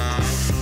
now.